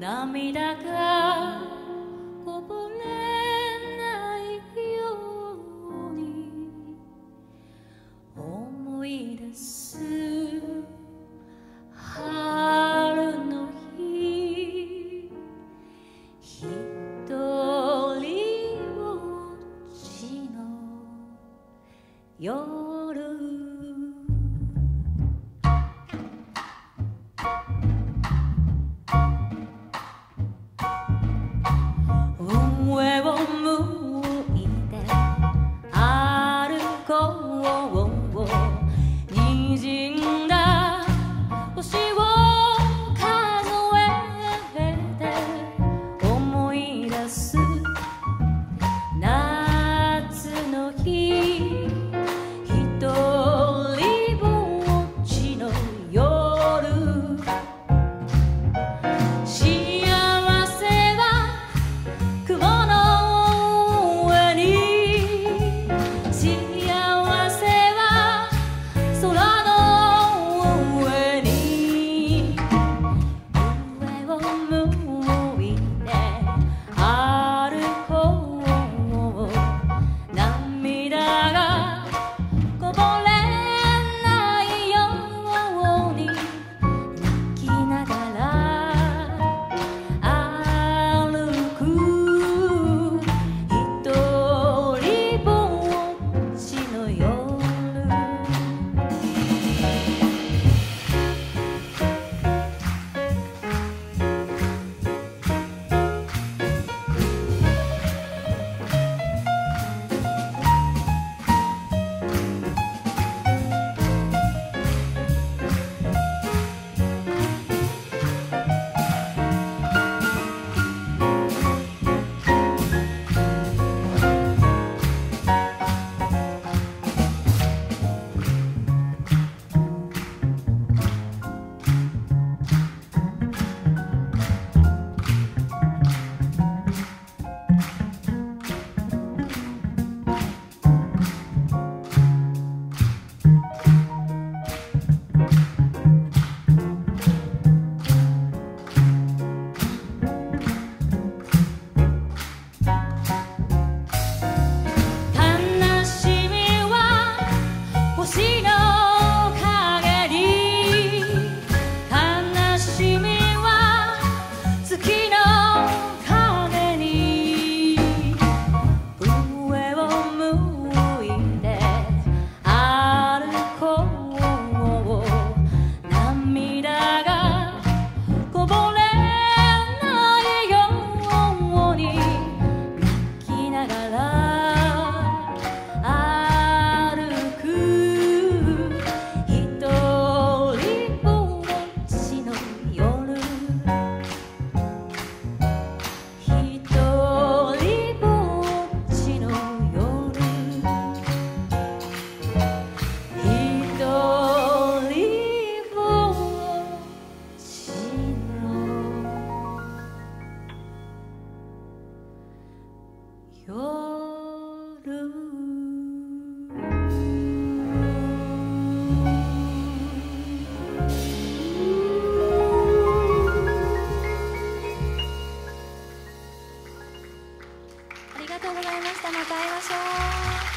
涙がこぼれないように思い出す春の日一人ぼちの夜 se ありがとうございました。また会いましょう。